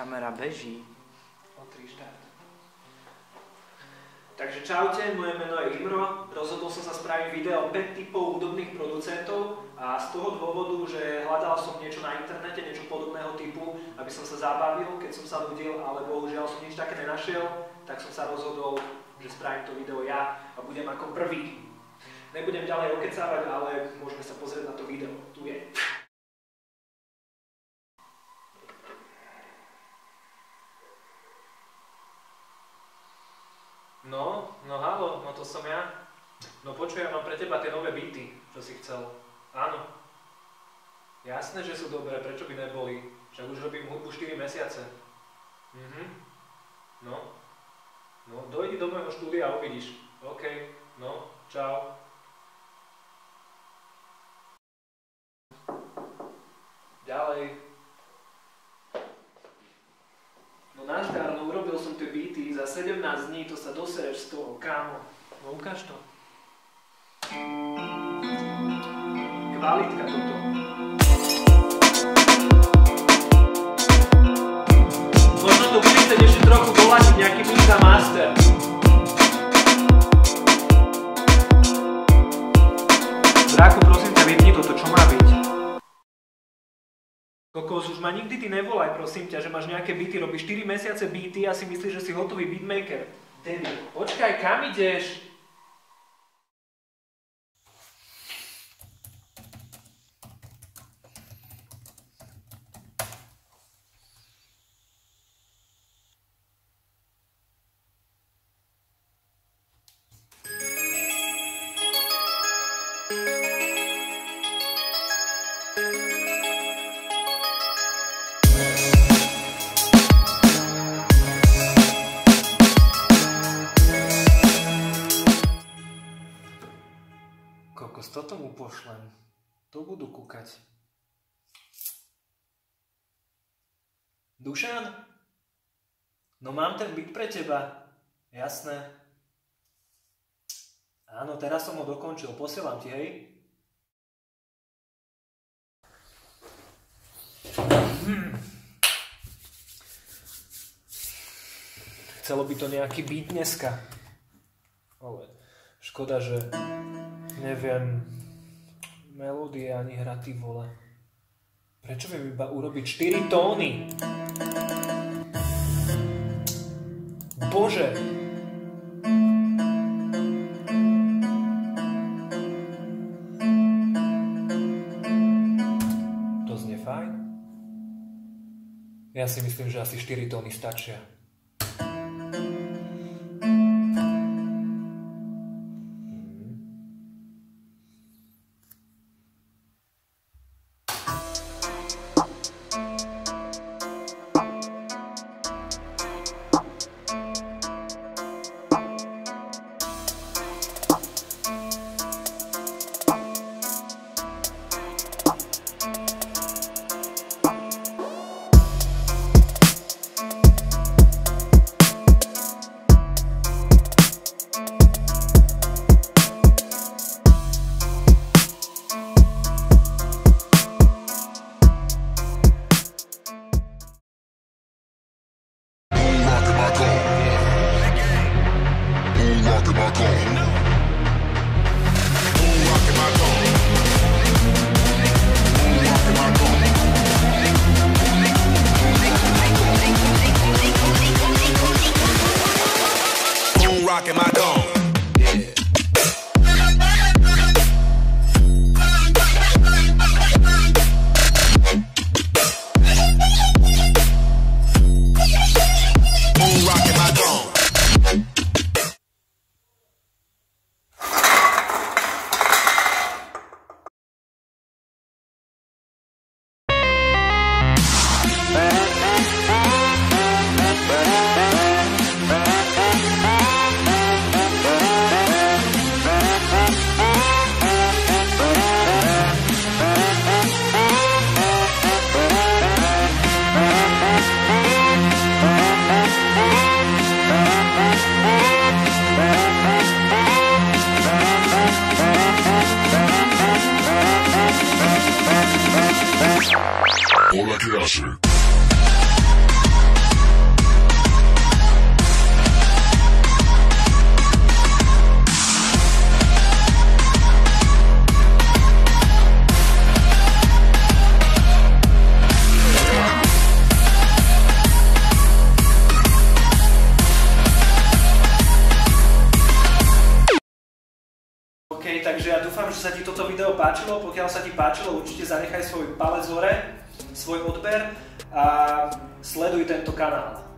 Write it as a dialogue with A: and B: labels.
A: Kamera beží.
B: Otri štart. Takže čaute, moje meno je Imro. Rozhodol som sa spraviť video 5 typov hudobných producentov a z toho dôvodu, že hľadal som niečo na internete, niečo podobného typu, aby som sa zabavil, keď som sa nudil, ale bohužiaľ som nič také nenašiel, tak som sa rozhodol, že spravím to video ja a budem ako prvý. Nebudem ďalej okecávať, ale môžeme sa pozrieť na to video. Tu je. No, no halo, no to som ja. No počuj, ja mám pre teba tie nové byty, čo si chcel. Áno. Jasné, že sú dobré, prečo by neboli? Však už robím hudbu 4 mesiace. Mhm. No. No, dojdi do môjho štúdia a uvidíš. OK, no, čau. Ďalej. No nazdar, no urobil som tie beaty za 17 dní, to sa dosereš z toho, kámo. No ukáž to. Kvalitka toto. Možno to bude chcieť ešte trochu doladiť nejaký beat za master. Dráko, prosím ťa, vypni toto, čo má byť? Kokos, už ma nikdy ty nevolaj, prosím ťa, že máš nejaké byty, robíš 4 mesiace byty a si myslíš, že si hotový beatmaker. Debil. Počkaj, kam ideš? Kokos, toto mu pošlem. To budú kúkať. Dušan? No mám ten byt pre teba. Jasné. Áno, teraz som ho dokončil. Posielam ti, hej? Hm. Chcelo by to nejaký byt dneska. Ale škoda, že neviem melódie ani hra, vole. Prečo viem iba urobiť 4 tóny? Bože! To znie fajn. Ja si myslím, že asi 4 tóny stačia.
C: quemar. Hola, ¿qué hace?
B: takže ja dúfam, že sa ti toto video páčilo. Pokiaľ sa ti páčilo, určite zanechaj svoj palec hore svoj odber a sleduj tento kanál.